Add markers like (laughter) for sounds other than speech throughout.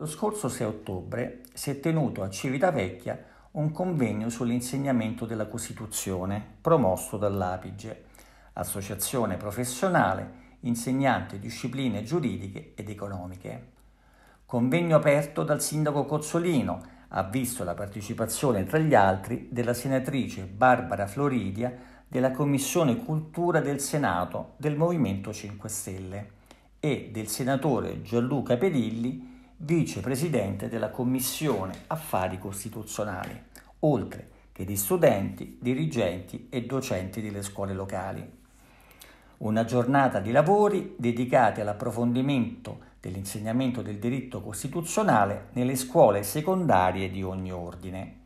Lo scorso 6 ottobre si è tenuto a Civitavecchia un convegno sull'insegnamento della Costituzione promosso dall'Apige, associazione professionale insegnante discipline giuridiche ed economiche. Convegno aperto dal sindaco Cozzolino ha visto la partecipazione tra gli altri della senatrice Barbara Floridia della Commissione Cultura del Senato del Movimento 5 Stelle e del senatore Gianluca Perilli vicepresidente della Commissione Affari Costituzionali, oltre che di studenti, dirigenti e docenti delle scuole locali. Una giornata di lavori dedicati all'approfondimento dell'insegnamento del diritto costituzionale nelle scuole secondarie di ogni ordine.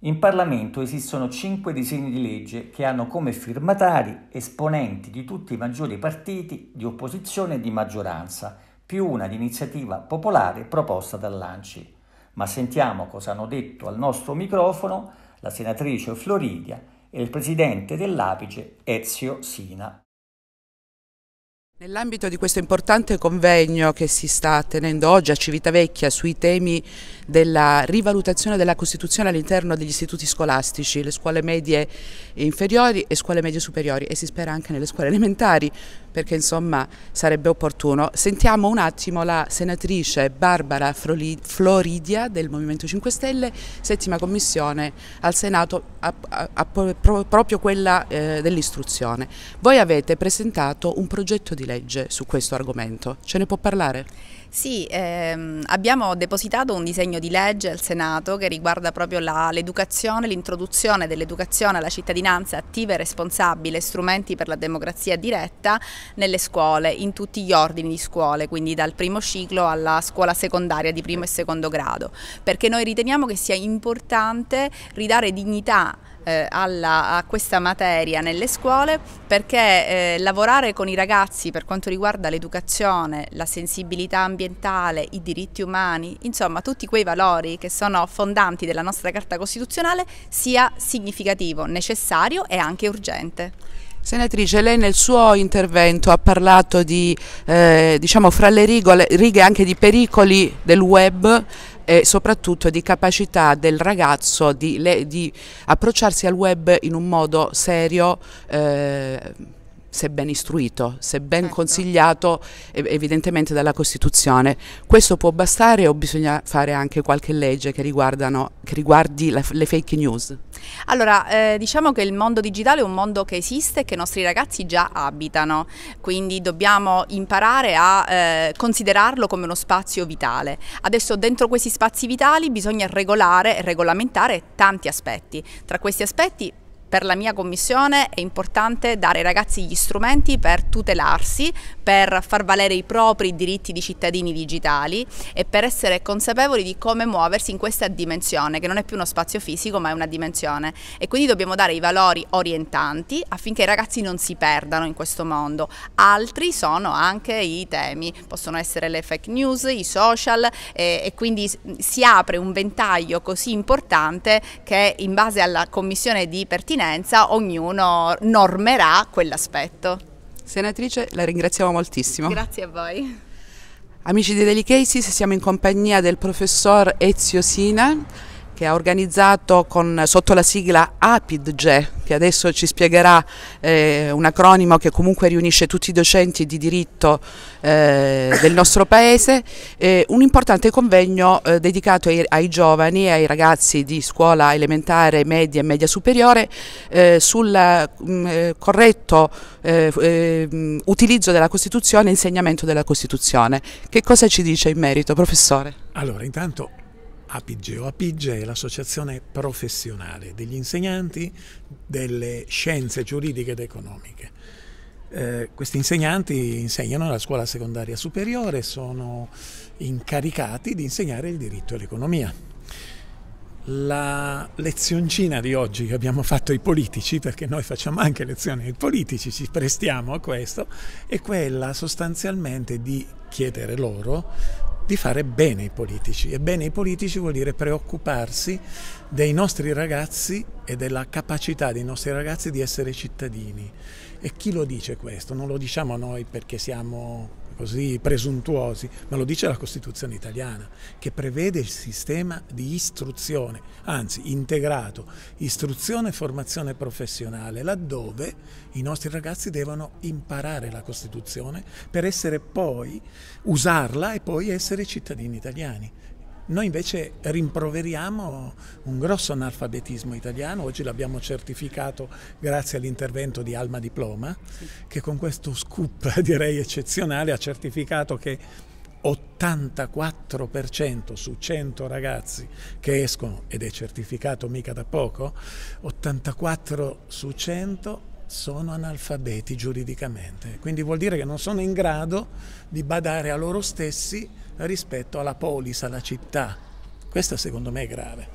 In Parlamento esistono cinque disegni di legge che hanno come firmatari esponenti di tutti i maggiori partiti di opposizione e di maggioranza, più una di iniziativa popolare proposta dall'ANCI. Ma sentiamo cosa hanno detto al nostro microfono la senatrice Floridia e il presidente dell'Apice Ezio Sina. Nell'ambito di questo importante convegno che si sta tenendo oggi a Civitavecchia sui temi della rivalutazione della Costituzione all'interno degli istituti scolastici, le scuole medie inferiori e scuole medie superiori e si spera anche nelle scuole elementari perché insomma sarebbe opportuno. Sentiamo un attimo la senatrice Barbara Floridia del Movimento 5 Stelle, settima commissione al Senato, a, a, a, proprio quella eh, dell'istruzione. Voi avete presentato un progetto di legge su questo argomento, ce ne può parlare? Sì, ehm, abbiamo depositato un disegno di legge al Senato che riguarda proprio l'educazione, l'introduzione dell'educazione alla cittadinanza attiva e responsabile, strumenti per la democrazia diretta nelle scuole, in tutti gli ordini di scuole, quindi dal primo ciclo alla scuola secondaria di primo e secondo grado, perché noi riteniamo che sia importante ridare dignità eh, alla, a questa materia nelle scuole perché eh, lavorare con i ragazzi per quanto riguarda l'educazione, la sensibilità ambientale, i diritti umani, insomma tutti quei valori che sono fondanti della nostra Carta Costituzionale sia significativo, necessario e anche urgente. Senatrice, lei nel suo intervento ha parlato di, eh, diciamo, fra le rigole, righe anche di pericoli del web e soprattutto di capacità del ragazzo di, le, di approcciarsi al web in un modo serio. Eh, se ben istruito, se ben certo. consigliato evidentemente dalla Costituzione. Questo può bastare o bisogna fare anche qualche legge che, che riguardi la, le fake news? Allora, eh, diciamo che il mondo digitale è un mondo che esiste e che i nostri ragazzi già abitano, quindi dobbiamo imparare a eh, considerarlo come uno spazio vitale. Adesso dentro questi spazi vitali bisogna regolare e regolamentare tanti aspetti. Tra questi aspetti per la mia commissione è importante dare ai ragazzi gli strumenti per tutelarsi, per far valere i propri diritti di cittadini digitali e per essere consapevoli di come muoversi in questa dimensione, che non è più uno spazio fisico ma è una dimensione. E quindi dobbiamo dare i valori orientanti affinché i ragazzi non si perdano in questo mondo. Altri sono anche i temi, possono essere le fake news, i social e, e quindi si apre un ventaglio così importante che in base alla commissione di pertinenza pertinenza ognuno normerà quell'aspetto. Senatrice, la ringraziamo moltissimo. Grazie a voi. Amici di Daily Cases, siamo in compagnia del professor Ezio Sina che ha organizzato con, sotto la sigla APIDGE, che adesso ci spiegherà eh, un acronimo che comunque riunisce tutti i docenti di diritto eh, del nostro paese, eh, un importante convegno eh, dedicato ai, ai, giovani e ai ragazzi di scuola elementare, media e media superiore eh, sul mh, mm, eh, corretto utilizzo della Costituzione e insegnamento della Costituzione. Che cosa ci dice in merito, professore? Allora, intanto APIGE o APIGE è l'associazione professionale degli insegnanti delle scienze giuridiche ed economiche. Eh, questi insegnanti insegnano alla scuola secondaria superiore e sono incaricati di insegnare il diritto e l'economia. La lezioncina di oggi che abbiamo fatto ai politici, perché noi facciamo anche lezioni ai politici, ci prestiamo a questo, è quella sostanzialmente di chiedere loro di fare bene i politici e bene i politici vuol dire preoccuparsi dei nostri ragazzi e della capacità dei nostri ragazzi di essere cittadini. E chi lo dice questo? Non lo diciamo noi perché siamo così presuntuosi, ma lo dice la Costituzione italiana, che prevede il sistema di istruzione, anzi integrato, istruzione e formazione professionale, laddove i nostri ragazzi devono imparare la Costituzione per essere poi, usarla e poi essere cittadini italiani. Noi invece rimproveriamo un grosso analfabetismo italiano, oggi l'abbiamo certificato grazie all'intervento di Alma Diploma, sì. che con questo scoop (laughs) direi eccezionale ha certificato che 84% su 100 ragazzi che escono, ed è certificato mica da poco, 84 su 100 sono analfabeti giuridicamente, quindi vuol dire che non sono in grado di badare a loro stessi rispetto alla polis, alla città. Questo secondo me è grave.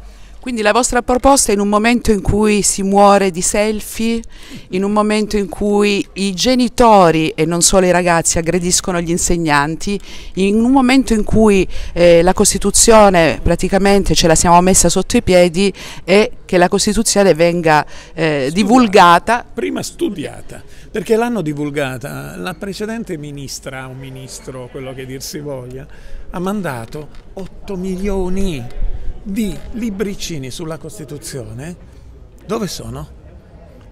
Quindi la vostra proposta in un momento in cui si muore di selfie, in un momento in cui i genitori e non solo i ragazzi aggrediscono gli insegnanti, in un momento in cui eh, la Costituzione praticamente ce la siamo messa sotto i piedi e che la Costituzione venga eh, divulgata. Prima studiata, perché l'hanno divulgata. La precedente ministra, un ministro, quello che dir si voglia, ha mandato 8 milioni di libricini sulla Costituzione, dove sono?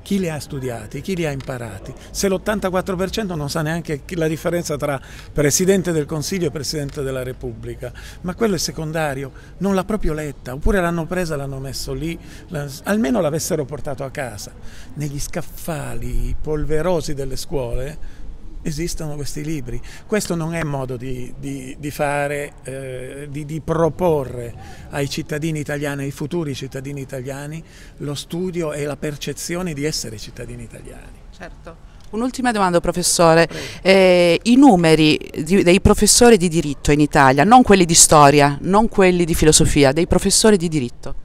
Chi li ha studiati, chi li ha imparati? Se l'84% non sa neanche la differenza tra Presidente del Consiglio e Presidente della Repubblica, ma quello è secondario, non l'ha proprio letta, oppure l'hanno presa, l'hanno messo lì, almeno l'avessero portato a casa. Negli scaffali polverosi delle scuole esistono questi libri. Questo non è modo di, di, di fare, eh, di, di, proporre ai cittadini italiani, ai futuri cittadini italiani, lo studio e la percezione di essere cittadini italiani. Certo. Un'ultima domanda professore, eh, i numeri dei professori di diritto in Italia, non quelli di storia, non quelli di filosofia, dei professori di diritto.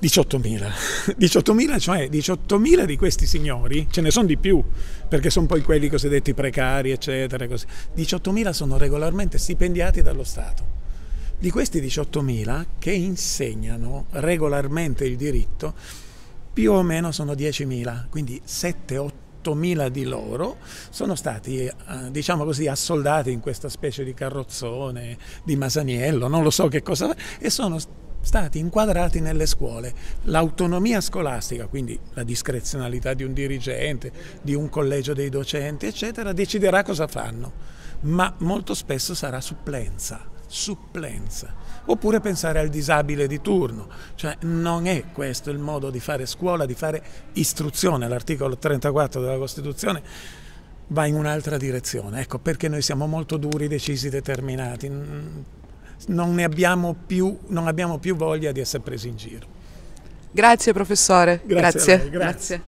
18.000, 18.000 (laughs) cioè 18.000 di questi signori, ce ne sono di più perché sono poi quelli cosiddetti precari eccetera, 18.000 sono regolarmente stipendiati dallo Stato. Di questi 18.000 che insegnano regolarmente il diritto, più o meno sono 10.000, quindi 7-8 di loro sono stati, eh, diciamo così, assoldati in questa specie di carrozzone, di Masaniello, non lo so che cosa, e sono stati inquadrati nelle scuole. L'autonomia scolastica, quindi la discrezionalità di un dirigente, di un collegio dei docenti, eccetera, deciderà cosa fanno, ma molto spesso sarà supplenza supplenza, oppure pensare al disabile di turno, cioè non è questo il modo di fare scuola, di fare istruzione, l'articolo 34 della Costituzione va in un'altra direzione, ecco perché noi siamo molto duri, decisi, determinati, non ne abbiamo più, non abbiamo più voglia di essere presi in giro. Grazie professore. Grazie. Grazie. Grazie.